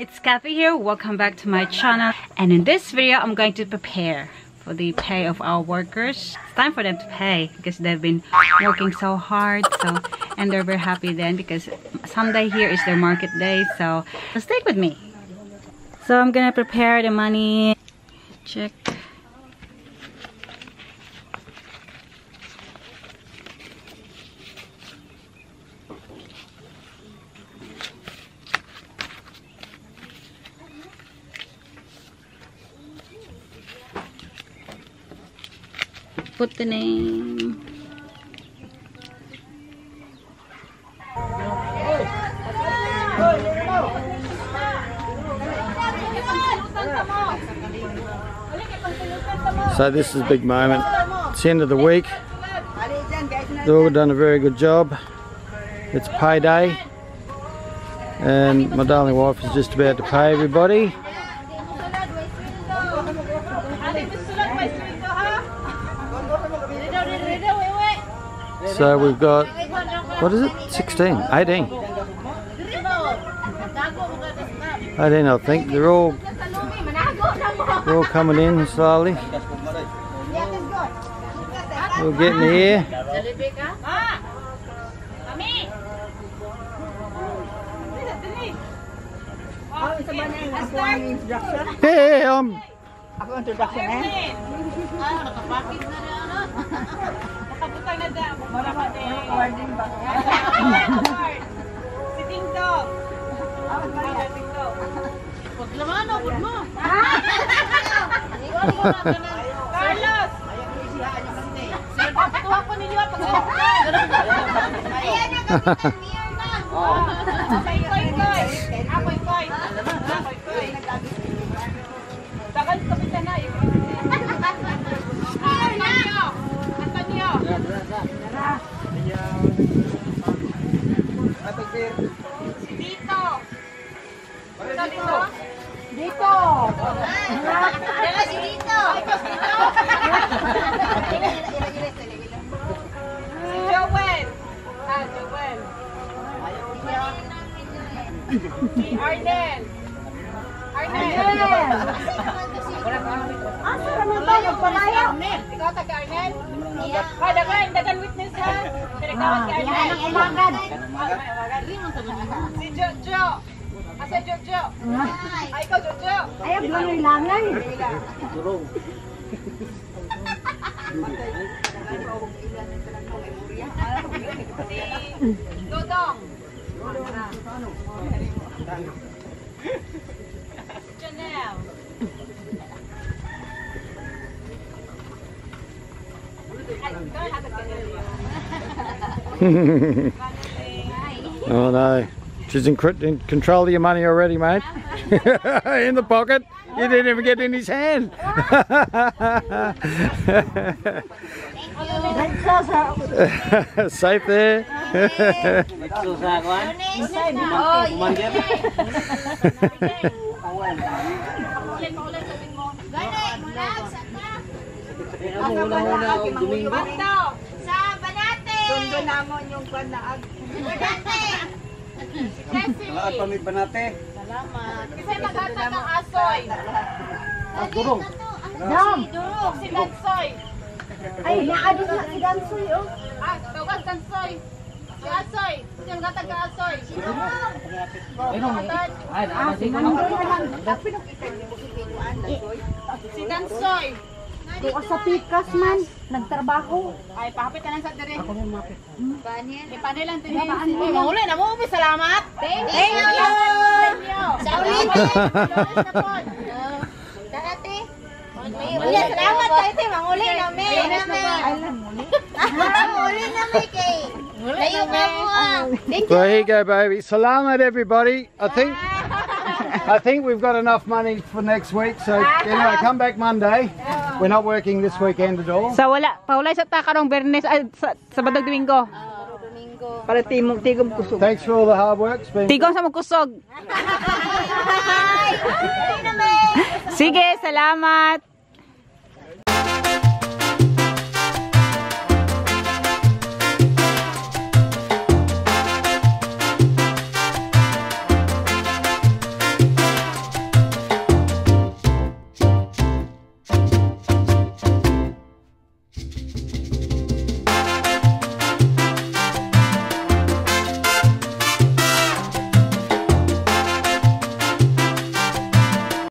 it's Kathy here. Welcome back to my channel. And in this video, I'm going to prepare for the pay of our workers. It's time for them to pay because they've been working so hard. So, and they're very happy then because Sunday here is their market day. So, stick with me. So I'm gonna prepare the money. Check. Put the name. So this is a big moment. It's the end of the week. They've all done a very good job. It's payday. And my darling wife is just about to pay everybody. So we've got, what is it? 16, 18. 18 I think. They're all, they're all coming in slowly. We're getting here. Hey, um, Ako ang introduction eh. Ah, nakapakit na rin ano. Nakabutang na dyan. Marama din. Warning ba? Si Ting Tong. Ah, Maria. Ting Tong. Huwag naman oh, ako mo. Ah! Carlos! Sige, papatuwa ko ninyo pag Ayan na kami ng mirror na. Apoy, apoy. Apoy, Ito dito. Dito! Dala si Dito. Si Joel. Ah, Joel. Si Arnel. Arnel. Asa kami ba? Magpalaya? Ikaw taga Arnel? Ah, dagan, dagan witness ha. Pinagtawag kay Arnel. Yan ang umagan. Si Jojo. Asa Jojo? Ay, ikaw Jojo. Ay, ang langay-langay. Si Dodong. Janelle. Ay, ikaw ang hatag ka nila. no. She's in, in control of your money already, mate. in the pocket. You didn't even get in his hand. Gansa sa... Safe there. Bando. Sa Banate! Sundo namon yung kwan na ag... Salamat pamit ba natin? Salamat. Kasi maghatag ang asoy. Ang durong. Dam! Durong, si Dansoy. Ay, naadus na si Dansoy. Oh. Ah, tawag Dansoy. Si Asoy. Si ang gatag ang Asoy. Sino? Sino? Ah, si Dansoy. Si Dansoy. Doon sa pikas man. Nagtrabaho. Ay, pahapit ka lang sa dire. Ako rin mapit. Ipanay lang ito. Uy, mahuli na mo, may salamat. Thank you. Thank you. Thank you. Sa ulit. Dati. Ulit, salamat tayo, te. Manguli na, me. Manguli na, me, kay. Layo ka mo, ah. Well, here you go, baby. Salamat, everybody. I think I think we've got enough money for next week. So anyway, come back Monday. We're not working this weekend at all. Sa wala, paulay sa takarong Bernes, ay, sa, Sabado Domingo. Para timog tigom kusog. Thanks for all the hard work. Tigong sa magkusog. Sige, salamat.